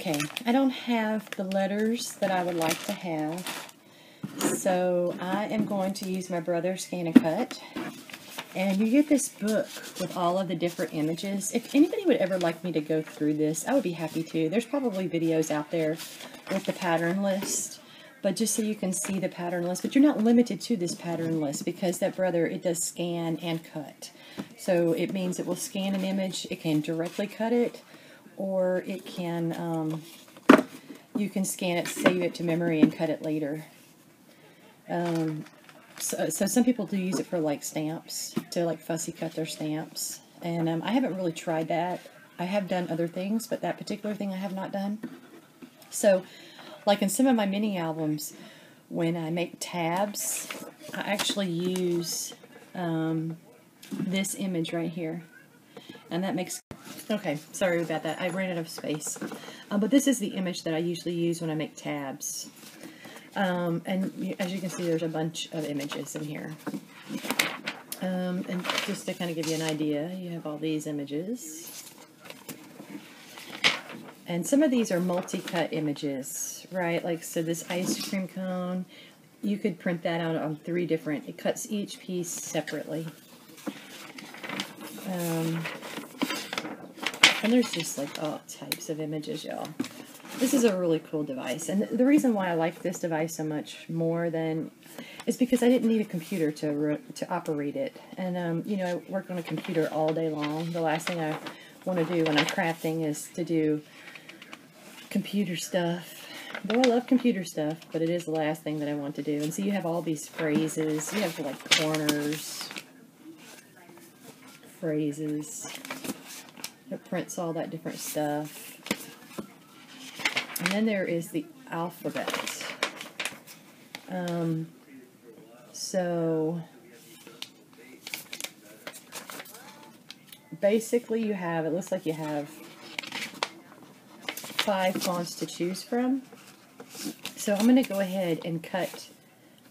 Okay, I don't have the letters that I would like to have, so I am going to use my brother's ScanNCut. And you get this book with all of the different images. If anybody would ever like me to go through this, I would be happy to. There's probably videos out there with the pattern list, but just so you can see the pattern list. But you're not limited to this pattern list because that brother, it does scan and cut. So it means it will scan an image, it can directly cut it, or it can, um, you can scan it, save it to memory, and cut it later. Um, so, so some people do use it for like stamps, to like fussy cut their stamps. And um, I haven't really tried that. I have done other things, but that particular thing I have not done. So, like in some of my mini albums, when I make tabs, I actually use um, this image right here. And that makes, okay, sorry about that. I ran out of space. Uh, but this is the image that I usually use when I make tabs. Um, and as you can see, there's a bunch of images in here. Um, and just to kind of give you an idea, you have all these images. And some of these are multi-cut images, right? Like, so this ice cream cone, you could print that out on three different, it cuts each piece separately. Um, and there's just like all types of images, y'all. This is a really cool device. And the reason why I like this device so much more than is because I didn't need a computer to to operate it. And, um, you know, I work on a computer all day long. The last thing I want to do when I'm crafting is to do computer stuff. Though I love computer stuff, but it is the last thing that I want to do. And so you have all these phrases. You have like corners, phrases. It prints all that different stuff. And then there is the alphabet. Um, so basically you have, it looks like you have five fonts to choose from. So I'm going to go ahead and cut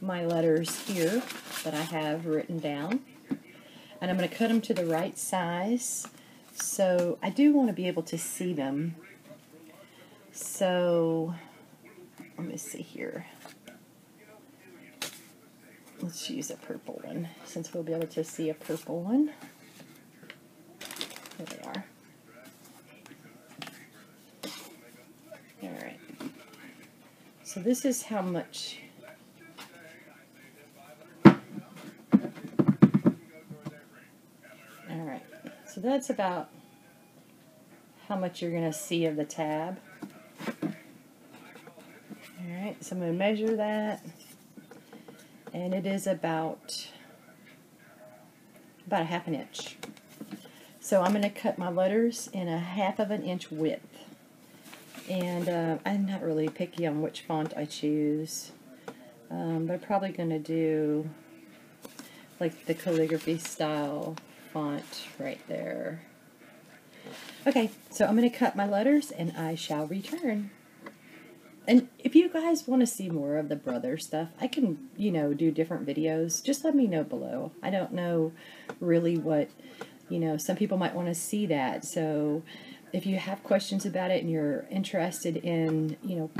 my letters here that I have written down. And I'm going to cut them to the right size. So I do want to be able to see them so, let me see here. Let's use a purple one, since we'll be able to see a purple one. There they are. Alright. So this is how much Alright, so that's about how much you're going to see of the tab. Alright, so I'm going to measure that. And it is about, about a half an inch. So I'm going to cut my letters in a half of an inch width. And uh, I'm not really picky on which font I choose. Um, but I'm probably going to do like the calligraphy style font right there. Okay, so I'm going to cut my letters and I shall return. And if you guys want to see more of the brother stuff, I can, you know, do different videos. Just let me know below. I don't know really what, you know, some people might want to see that. So if you have questions about it and you're interested in, you know,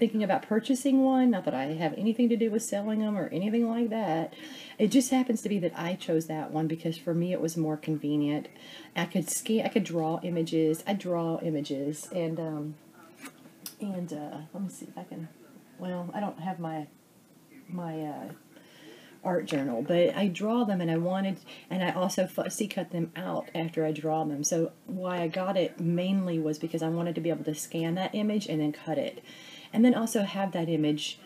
thinking about purchasing one, not that I have anything to do with selling them or anything like that. It just happens to be that I chose that one because for me it was more convenient. I could scan, I could draw images. I draw images and um, and uh, let me see if I can. Well, I don't have my my uh, art journal, but I draw them, and I wanted, and I also fussy cut them out after I draw them. So why I got it mainly was because I wanted to be able to scan that image and then cut it, and then also have that image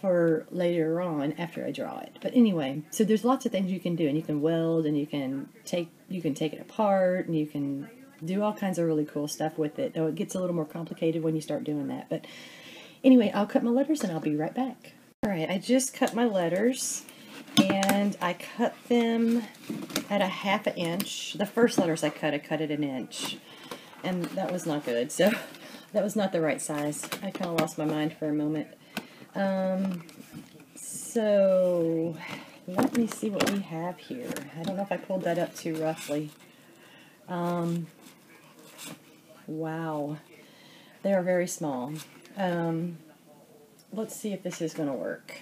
for later on after I draw it. But anyway, so there's lots of things you can do, and you can weld, and you can take you can take it apart, and you can do all kinds of really cool stuff with it. Though it gets a little more complicated when you start doing that. But anyway, I'll cut my letters and I'll be right back. All right, I just cut my letters and I cut them at a half an inch. The first letters I cut, I cut it an inch. And that was not good. So that was not the right size. I kind of lost my mind for a moment. Um, so let me see what we have here. I don't know if I pulled that up too roughly. Um, Wow. They are very small. Um, let's see if this is going to work.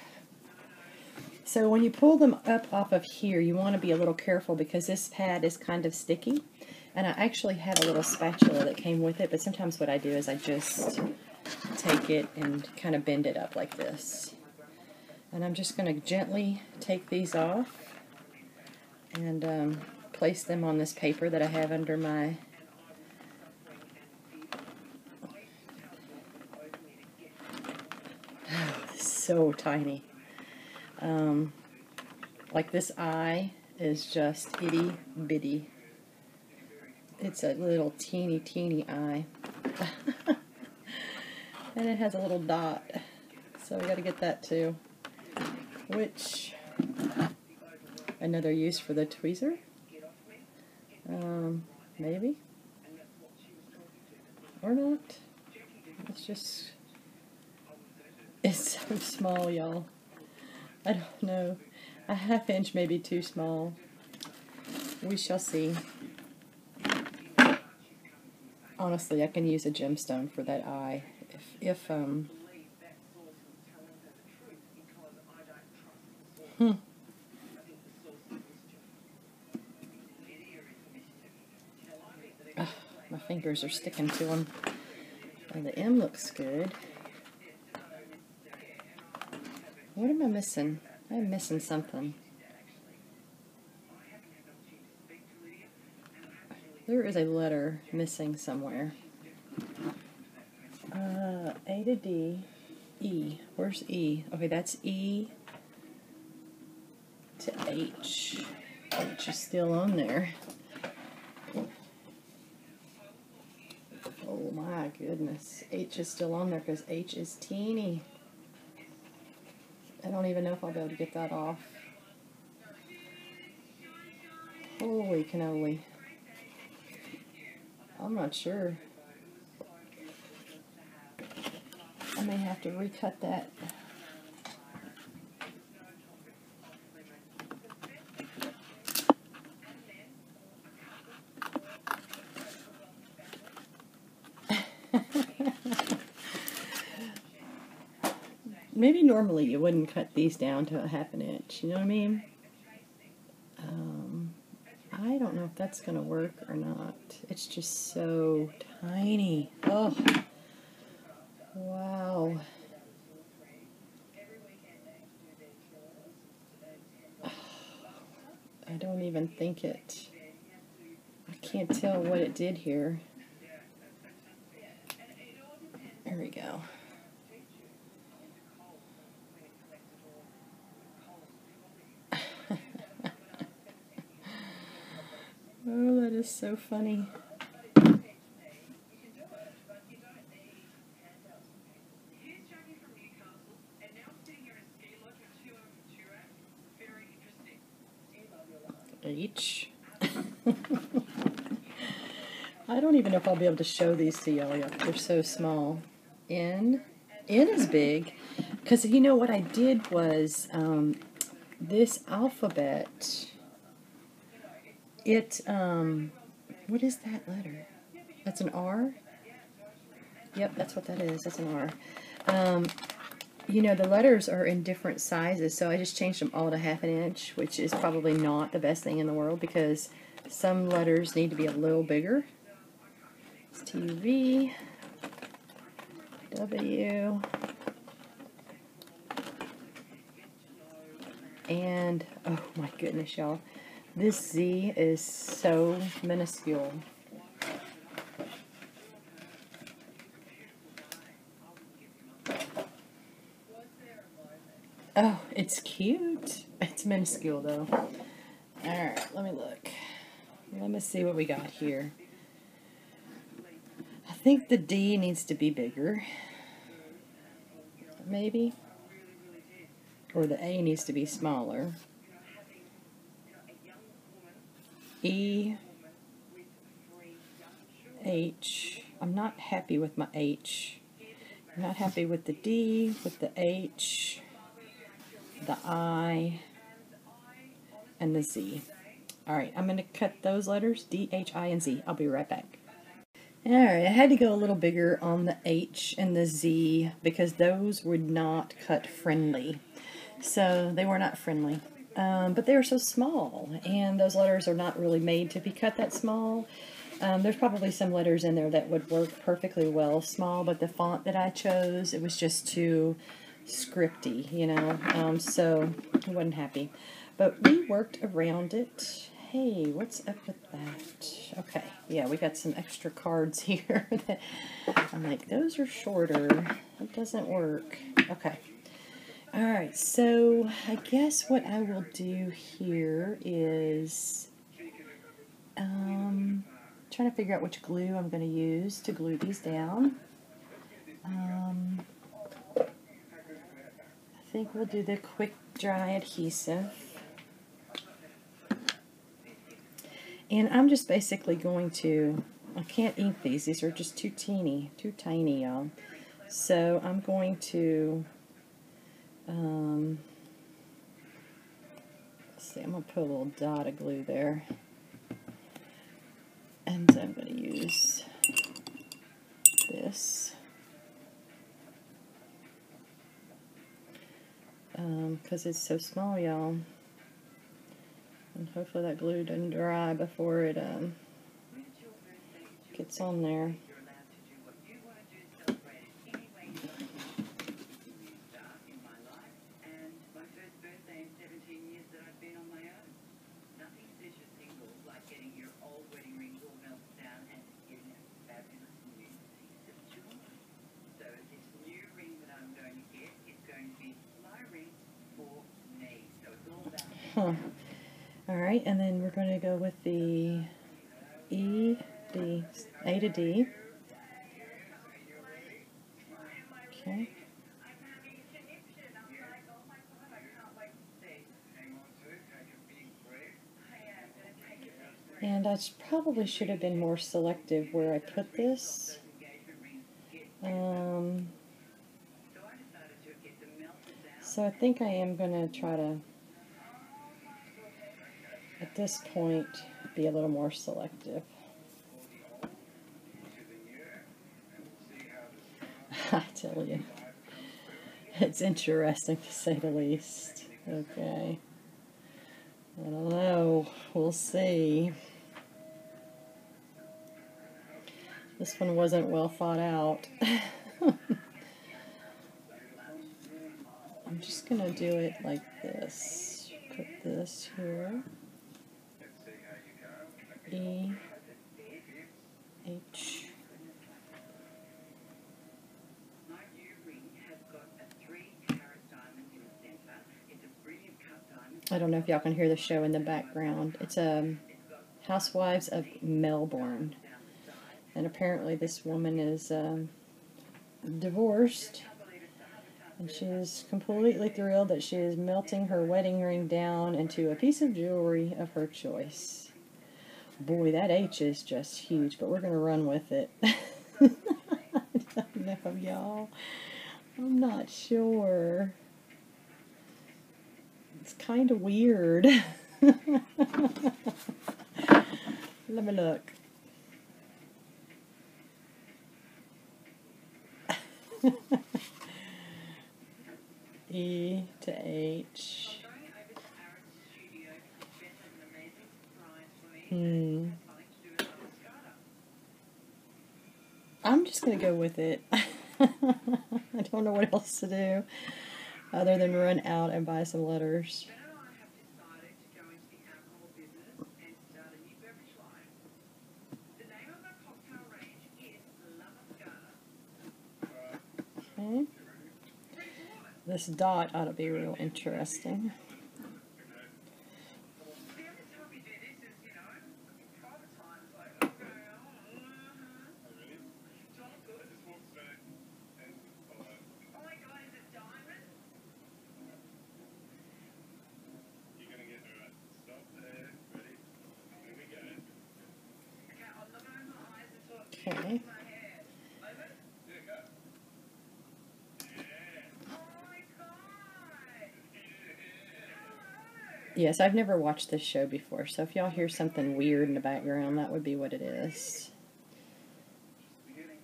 So when you pull them up off of here, you want to be a little careful because this pad is kind of sticky. And I actually have a little spatula that came with it, but sometimes what I do is I just take it and kind of bend it up like this. And I'm just going to gently take these off and um, place them on this paper that I have under my so tiny. Um, like this eye is just itty bitty. It's a little teeny teeny eye. and it has a little dot. So we got to get that too. Which, another use for the tweezer? Um, maybe? Or not? It's just, it's so small, y'all. I don't know. A half inch may be too small. We shall see. Honestly, I can use a gemstone for that eye. If, if um... Hmm. Ugh, my fingers are sticking to them. And the M looks good. What am I missing? I'm missing something. There is a letter missing somewhere. Uh, A to D, E. Where's E? Okay, that's E to H. H is still on there. Oh my goodness. H is still on there because H is teeny. I don't even know if I'll be able to get that off. Holy cannoli. I'm not sure. I may have to recut that. Maybe normally you wouldn't cut these down to a half an inch, you know what I mean? Um, I don't know if that's going to work or not. It's just so tiny. Oh, wow. I don't even think it. I can't tell what it did here. There we go. Oh, that is so funny. H. I don't even know if I'll be able to show these to y'all. They're so small. N. N is big. Because you know what I did was um, this alphabet it, um, what is that letter? That's an R? Yep, that's what that is. That's an R. Um, you know, the letters are in different sizes, so I just changed them all to half an inch, which is probably not the best thing in the world because some letters need to be a little bigger. It's T, V, W, and, oh my goodness, y'all. This Z is so minuscule. Oh, it's cute. It's minuscule though. Alright, let me look. Let me see what we got here. I think the D needs to be bigger. Maybe. Or the A needs to be smaller. E, H. I'm not happy with my H. I'm not happy with the D, with the H, the I, and the Z. Alright, I'm going to cut those letters, D, H, I, and Z. I'll be right back. Alright, I had to go a little bigger on the H and the Z because those would not cut friendly. So they were not friendly. Um, but they are so small, and those letters are not really made to be cut that small. Um, there's probably some letters in there that would work perfectly well small, but the font that I chose, it was just too scripty, you know, um, so I wasn't happy. But we worked around it. Hey, what's up with that? Okay, yeah, we got some extra cards here. I'm like, those are shorter. That doesn't work. Okay. All right, so I guess what I will do here is um, trying to figure out which glue I'm going to use to glue these down. Um, I think we'll do the quick dry adhesive. And I'm just basically going to, I can't ink these, these are just too teeny, too tiny, y'all. So I'm going to um, see, I'm going to put a little dot of glue there. And I'm going to use this. Because um, it's so small, y'all. And hopefully that glue doesn't dry before it um, gets on there. All right, and then we're going to go with the E, D, A to D. Okay. And I probably should have been more selective where I put this. Um, so I think I am going to try to at this point be a little more selective. I tell you, it's interesting to say the least. Okay. I don't know. We'll see. This one wasn't well thought out. I'm just going to do it like this. Put this here. E H I don't know if y'all can hear the show in the background. It's a um, Housewives of Melbourne. And apparently this woman is um, divorced. And she is completely thrilled that she is melting her wedding ring down into a piece of jewelry of her choice. Boy, that H is just huge, but we're going to run with it. I don't know, y'all. I'm not sure. It's kind of weird. Let me look. e to H. Hmm. I'm just going to go with it. I don't know what else to do other than run out and buy some letters. This dot ought to be real interesting. Okay. Yes, I've never watched this show before, so if y'all hear something weird in the background, that would be what it is.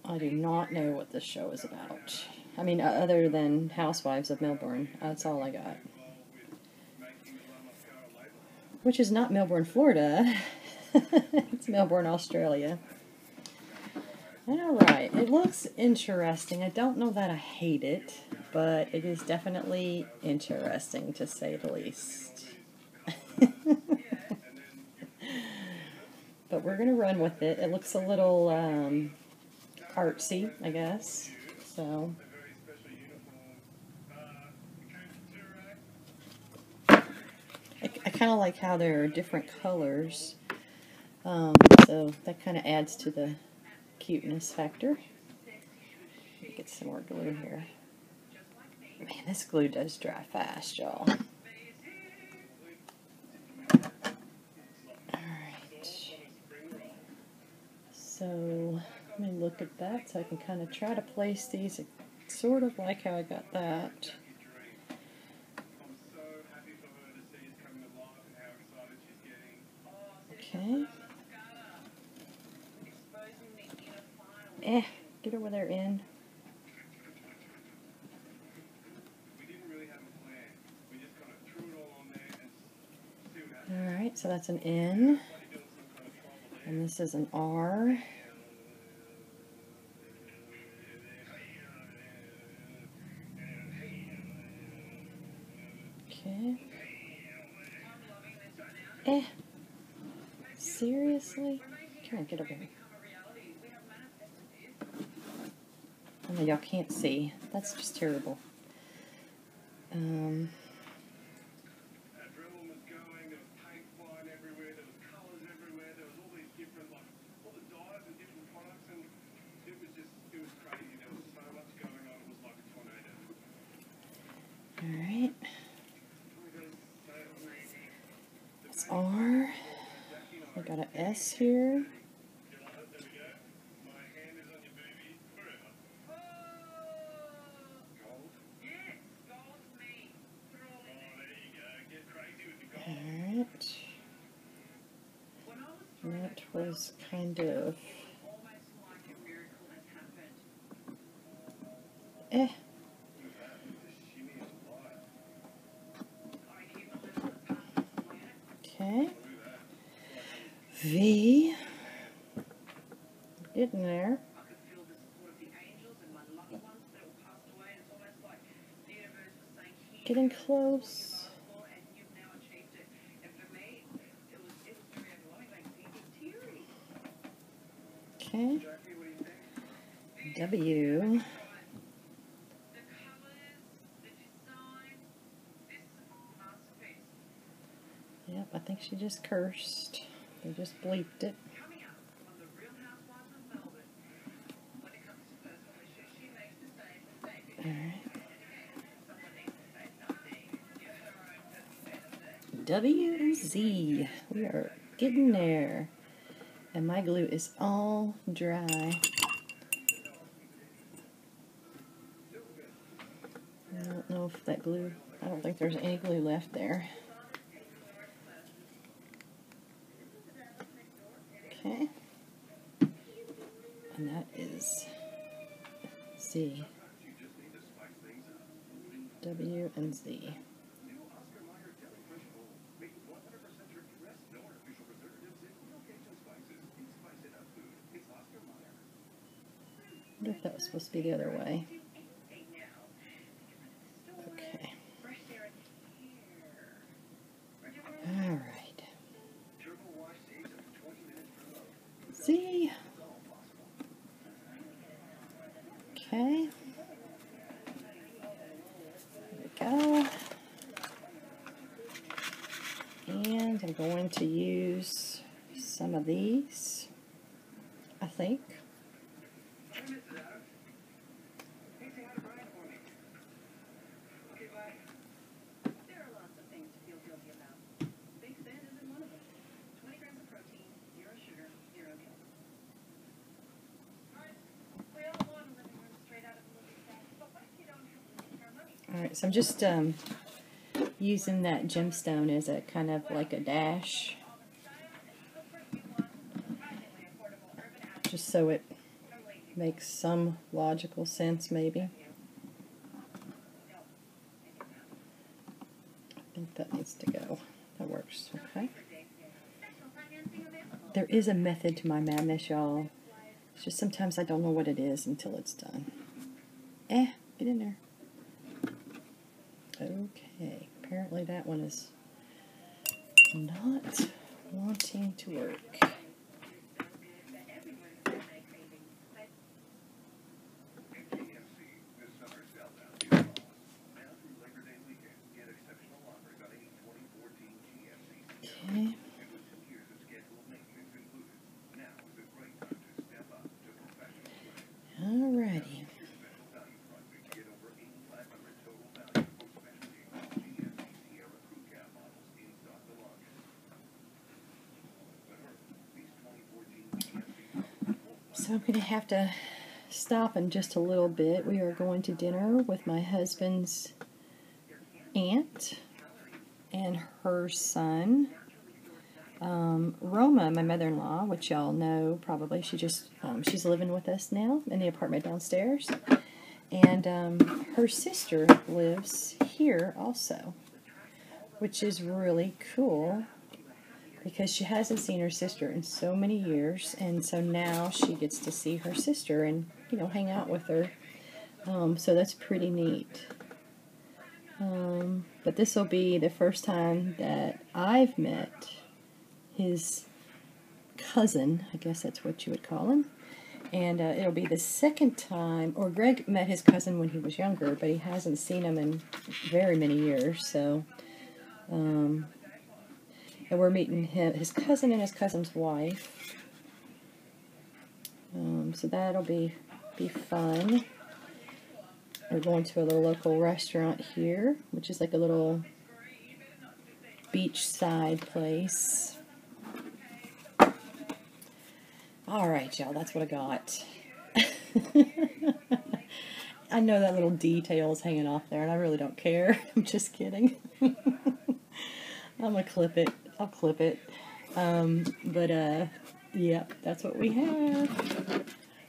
I do not know what this show is about. I mean, other than Housewives of Melbourne. That's all I got. Which is not Melbourne, Florida. it's Melbourne, Australia. Alright, it looks interesting. I don't know that I hate it, but it is definitely interesting to say the least. but we're going to run with it. It looks a little um, artsy, I guess. So. I, I kind of like how there are different colors. Um, so that kind of adds to the cuteness factor. Get some more glue here. Man, this glue does dry fast, y'all. Alright. So, let me look at that so I can kind of try to place these sort of like how I got that. Over there in. Alright, so that's an N. And this is an R. Okay. Eh. Seriously? Come on, get over here. Oh, y'all can't see. That's just terrible. Um, Alright. It's R. We got an S here. Alright. That was kind of eh. Okay. V. Getting there. Getting close. Okay. W. I think she just cursed. They just bleeped it. Alright. W and Z. We are getting there. And my glue is all dry. I don't know if that glue, I don't think there's any glue left there. W and Z. wonder if that was supposed to be the other way. Okay. There we go. And I'm going to use some of these, I think. So I'm just um, using that gemstone as a kind of like a dash. Just so it makes some logical sense, maybe. I think that needs to go. That works, okay. There is a method to my madness, y'all. It's just sometimes I don't know what it is until it's done. Eh, get in there. Okay, apparently that one is not wanting to work. Okay. Alrighty. So I'm going to have to stop in just a little bit. We are going to dinner with my husband's aunt and her son. Um, Roma, my mother-in-law, which y'all know probably, she just um, she's living with us now in the apartment downstairs, and um, her sister lives here also, which is really cool because she hasn't seen her sister in so many years, and so now she gets to see her sister and you know hang out with her. Um, so that's pretty neat. Um, but this will be the first time that I've met his cousin, I guess that's what you would call him. And uh, it'll be the second time, or Greg met his cousin when he was younger, but he hasn't seen him in very many years. So, um, and we're meeting him, his cousin and his cousin's wife. Um, so that'll be be fun. We're going to a little local restaurant here, which is like a little beachside place. All right, y'all, that's what I got. I know that little detail is hanging off there, and I really don't care. I'm just kidding. I'm gonna clip it. I'll clip it. Um, but, uh, yep, that's what we have.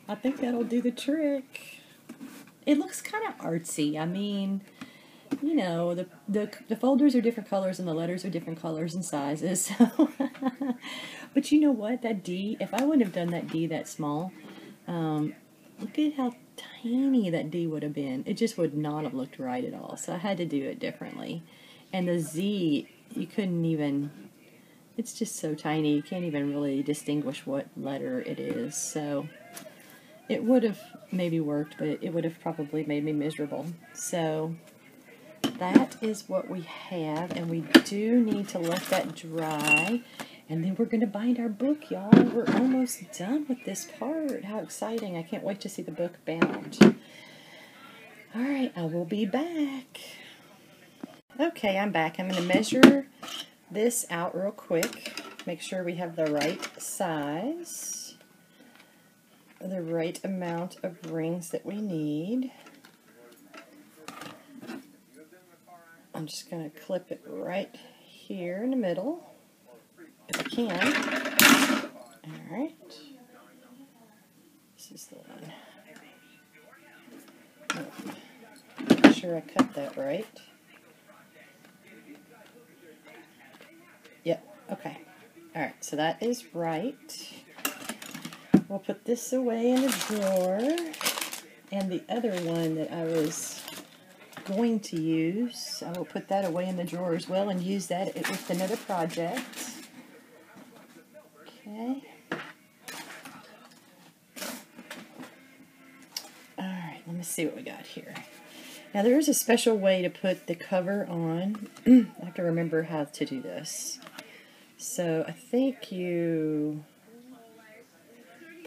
I think that'll do the trick. It looks kind of artsy. I mean, you know, the, the, the folders are different colors and the letters are different colors and sizes. So but you know what? That D, if I wouldn't have done that D that small, um, look at how tiny that D would have been. It just would not have looked right at all. So I had to do it differently. And the Z, you couldn't even, it's just so tiny. You can't even really distinguish what letter it is. So it would have maybe worked, but it would have probably made me miserable. So that is what we have, and we do need to let that dry. And then we're going to bind our book, y'all. We're almost done with this part. How exciting. I can't wait to see the book bound. All right, I will be back. Okay, I'm back. I'm going to measure this out real quick. Make sure we have the right size, the right amount of rings that we need. I'm just going to clip it right here in the middle if I can. Alright. This is the one. Make sure I cut that right. Okay. Alright, so that is right. We'll put this away in the drawer. And the other one that I was going to use, I will put that away in the drawer as well and use that with another project. Okay. Alright, let me see what we got here. Now there is a special way to put the cover on. I have to remember how to do this. So I think you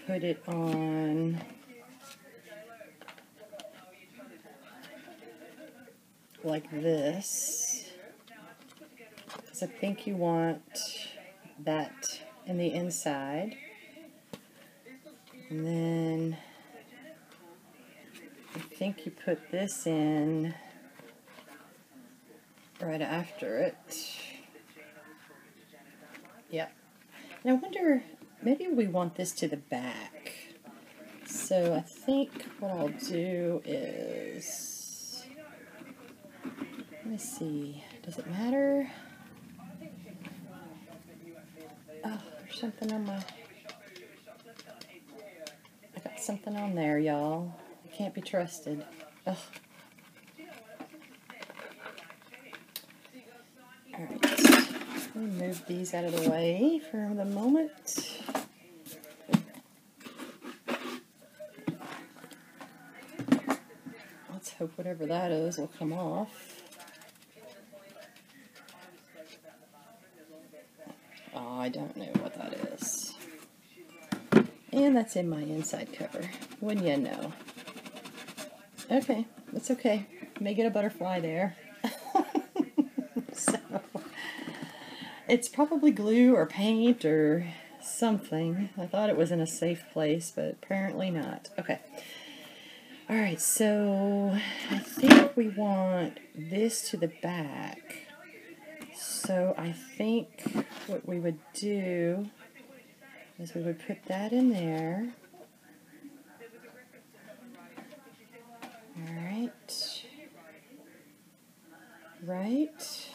put it on like this. Because I think you want that in the inside. And then I think you put this in right after it. Yep. And I wonder, maybe we want this to the back. So I think what I'll do is, let me see, does it matter? Oh, there's something on my, I got something on there, y'all. Can't be trusted. Ugh. Alright, let me move these out of the way for the moment. Let's hope whatever that is will come off. Oh, I don't know what that is. And that's in my inside cover. Wouldn't you know? Okay, that's okay. May get a butterfly there. so, it's probably glue or paint or something. I thought it was in a safe place, but apparently not. Okay. Alright, so I think we want this to the back. So I think what we would do is we would put that in there. Alright. Right.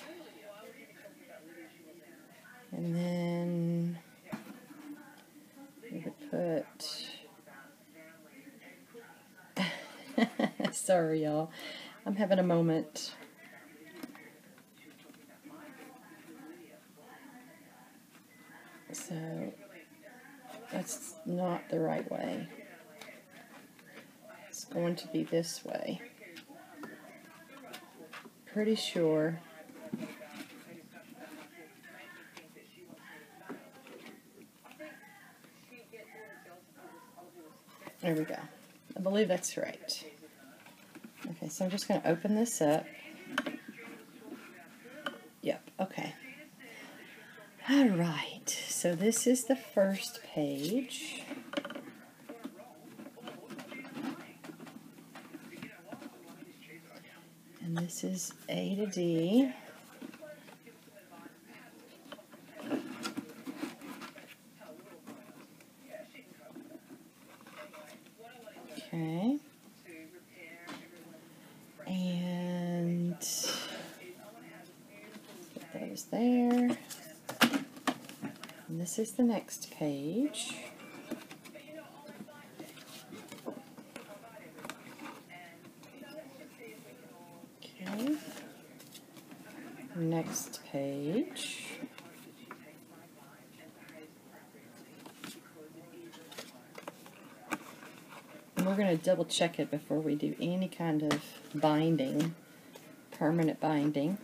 And then we would put Sorry, y'all. I'm having a moment. So, that's not the right way. It's going to be this way. Pretty sure. There we go. I believe that's right. Okay, so I'm just going to open this up. Yep, okay. All right, so this is the first page. And this is A to D. Okay. And put those there. And this is the next page. Okay. Next page. And we're going to double check it before we do any kind of binding, permanent binding.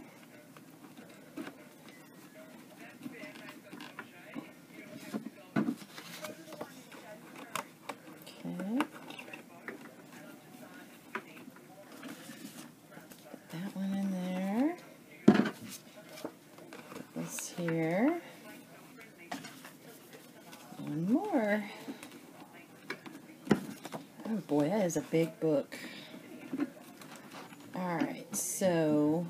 Okay. Put that one in there. Put this here. One more. Oh boy, that is a big book. Alright, so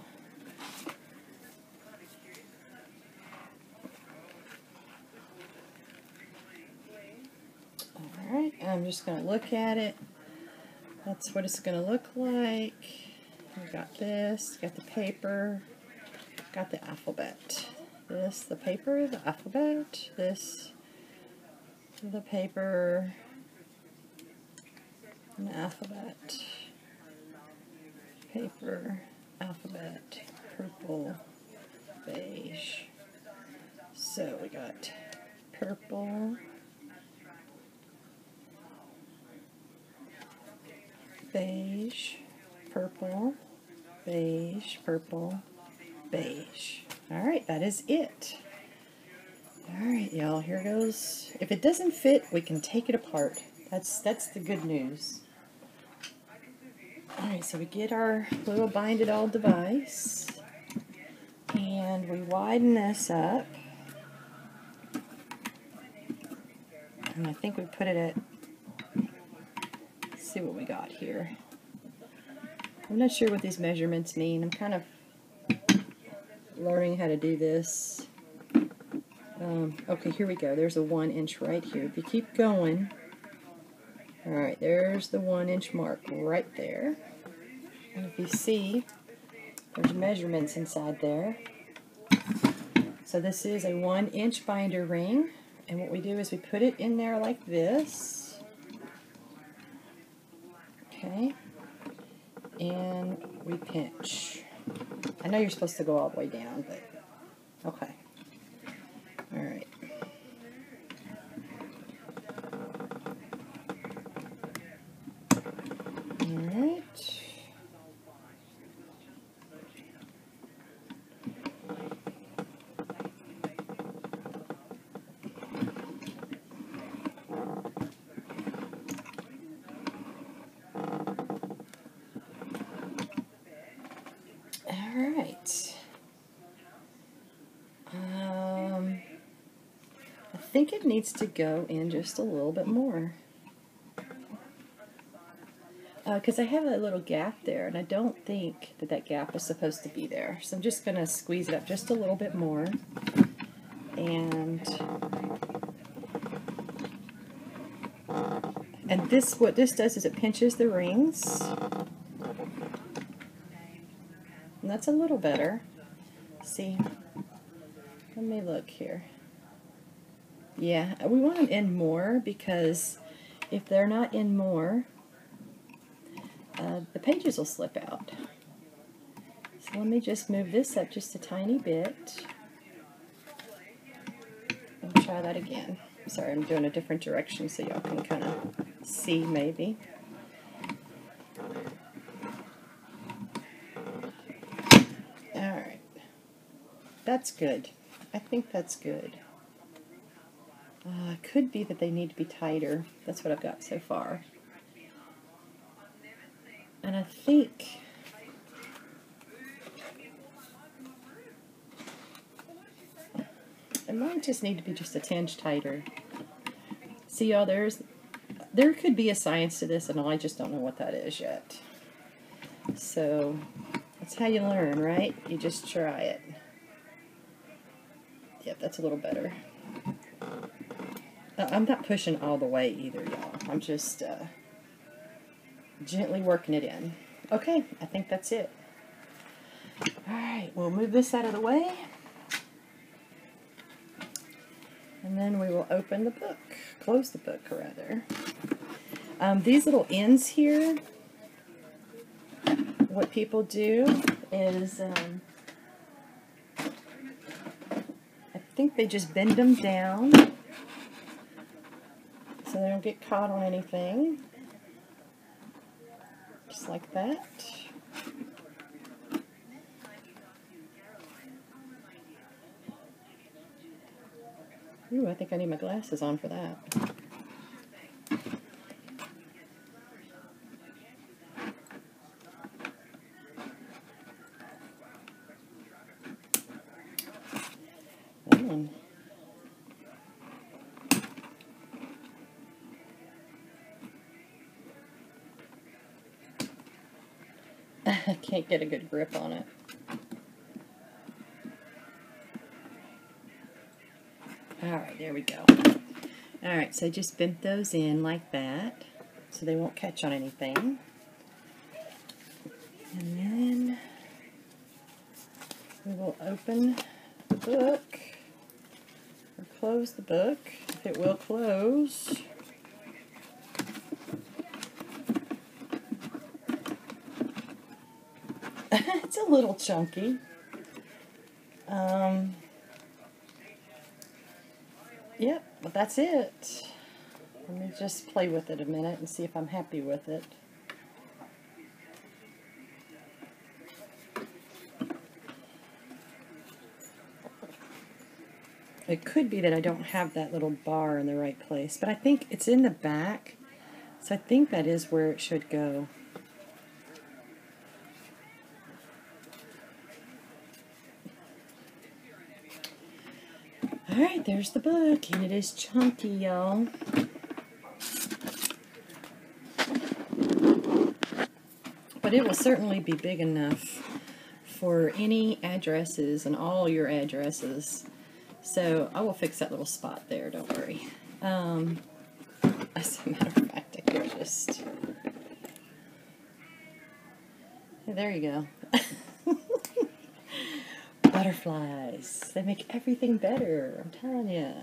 Alright, I'm just going to look at it. That's what it's going to look like. We got this, got the paper, got the alphabet. This, the paper, the alphabet, this, the paper, the alphabet. Paper, alphabet, purple, beige. So we got purple, beige, purple, beige, purple, beige. Alright, that is it. Alright, y'all, here goes. If it doesn't fit, we can take it apart. That's that's the good news. Alright, so we get our little bind it all device and we widen this up. And I think we put it at see what we got here. I'm not sure what these measurements mean. I'm kind of learning how to do this. Um, okay, here we go. There's a one inch right here. If you keep going, Alright, there's the one inch mark right there. And if you see, there's measurements inside there. So this is a one inch binder ring. And what we do is we put it in there like this. Okay. And we pinch. I know you're supposed to go all the way down, but okay. All right. All right. All right. Um, I think it needs to go in just a little bit more. Uh, because I have a little gap there, and I don't think that that gap was supposed to be there. So I'm just going to squeeze it up just a little bit more. And and this, what this does is it pinches the rings. And that's a little better. See, let me look here. Yeah, we want them in more because if they're not in more, uh, the pages will slip out. So let me just move this up just a tiny bit. And try that again. Sorry, I'm doing a different direction so y'all can kind of see maybe. Alright. That's good. I think that's good. Uh, could be that they need to be tighter. That's what I've got so far. And I think it might just need to be just a tinge tighter. See y'all, there's there could be a science to this and I just don't know what that is yet. So that's how you learn, right? You just try it. Yep, that's a little better. I'm not pushing all the way either, y'all. I'm just uh, gently working it in. Okay, I think that's it. Alright, we'll move this out of the way. And then we will open the book. Close the book, rather. Um, these little ends here, what people do is, um, I think they just bend them down they don't get caught on anything. Just like that. Ooh, I think I need my glasses on for that. Can't get a good grip on it. Alright, there we go. Alright, so just bent those in like that so they won't catch on anything. And then we will open the book or close the book if it will close. it's a little chunky. Um, yep, but that's it. Let me just play with it a minute and see if I'm happy with it. It could be that I don't have that little bar in the right place, but I think it's in the back, so I think that is where it should go. Alright, there's the book, and it is chunky, y'all. But it will certainly be big enough for any addresses and all your addresses. So I will fix that little spot there, don't worry. Um, as a matter of fact, I just there you go. Butterflies. They make everything better. I'm telling you.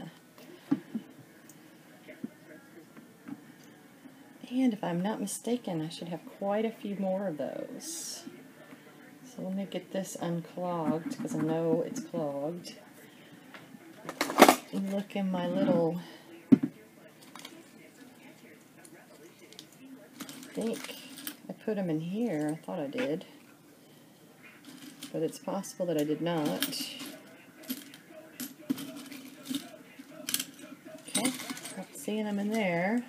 And if I'm not mistaken, I should have quite a few more of those. So let me get this unclogged because I know it's clogged. And look in my little I think I put them in here. I thought I did. But it's possible that I did not. Okay, not seeing them in there.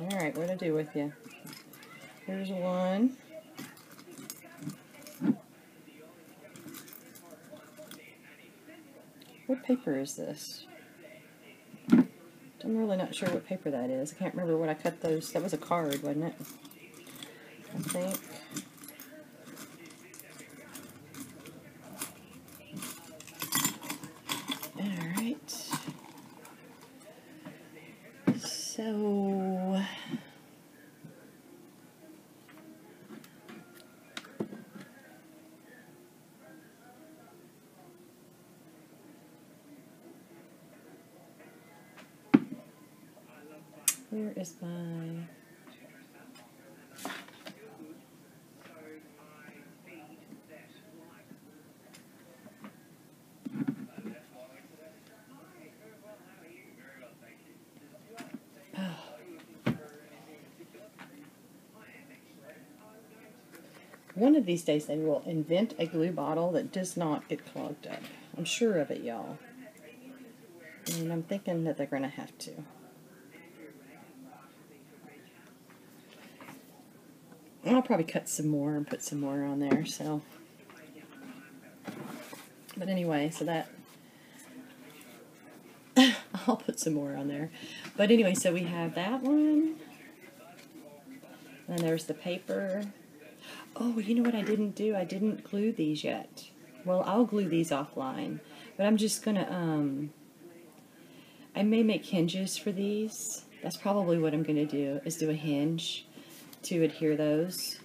Alright, what to do with you? Here's one. Paper is this? I'm really not sure what paper that is. I can't remember what I cut those. That was a card, wasn't it? I think. Alright. So... Where is my... One of these days they will invent a glue bottle that does not get clogged up. I'm sure of it, y'all. And I'm thinking that they're going to have to. I'll probably cut some more and put some more on there, so. But anyway, so that. I'll put some more on there. But anyway, so we have that one. And there's the paper. Oh, you know what I didn't do? I didn't glue these yet. Well, I'll glue these offline. But I'm just going to, um, I may make hinges for these. That's probably what I'm going to do, is do a hinge to adhere those.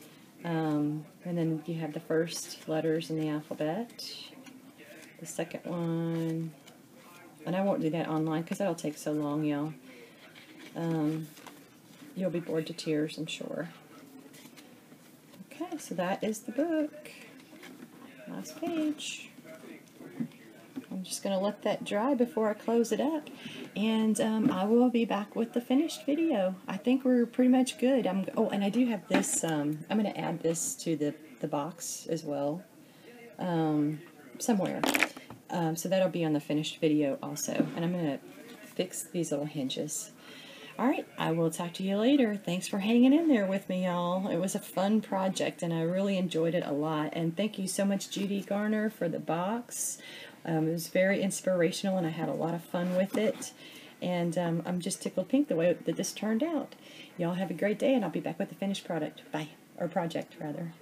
Um, and then you have the first letters in the alphabet. The second one, and I won't do that online because that'll take so long, y'all. Um, you'll be bored to tears, I'm sure. Okay, so that is the book. Last page. Just going to let that dry before I close it up. And um, I will be back with the finished video. I think we're pretty much good. I'm, oh, and I do have this. Um, I'm going to add this to the, the box as well. Um, somewhere. Um, so that'll be on the finished video also. And I'm going to fix these little hinges. Alright, I will talk to you later. Thanks for hanging in there with me, y'all. It was a fun project, and I really enjoyed it a lot. And thank you so much, Judy Garner, for the box. Um, it was very inspirational, and I had a lot of fun with it. And um, I'm just tickled pink the way that this turned out. Y'all have a great day, and I'll be back with the finished product. Bye. Or project, rather.